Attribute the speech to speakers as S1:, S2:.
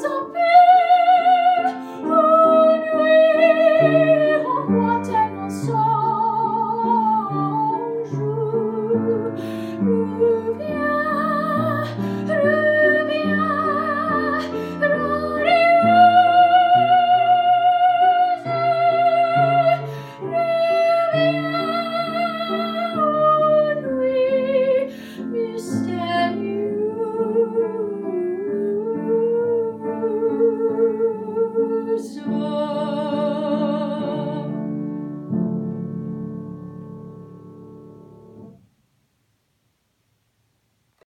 S1: top